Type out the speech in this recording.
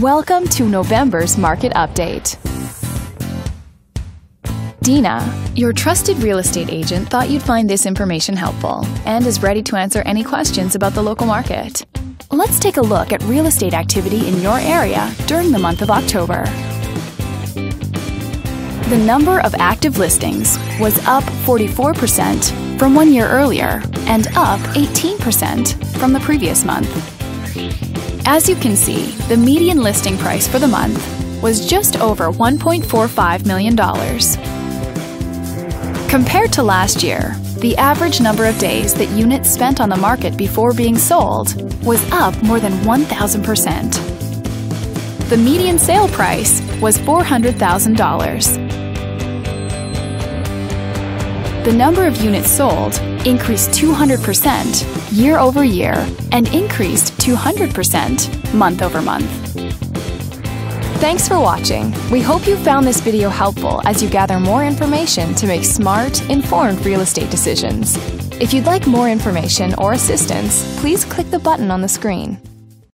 Welcome to November's market update. Dina, your trusted real estate agent, thought you'd find this information helpful and is ready to answer any questions about the local market. Let's take a look at real estate activity in your area during the month of October. The number of active listings was up 44% from one year earlier and up 18% from the previous month. As you can see, the median listing price for the month was just over $1.45 million. Compared to last year, the average number of days that units spent on the market before being sold was up more than 1,000%. The median sale price was $400,000. The number of units sold increased 200% year over year and increased 200% month over month. Thanks for watching. We hope you found this video helpful as you gather more information to make smart, informed real estate decisions. If you'd like more information or assistance, please click the button on the screen.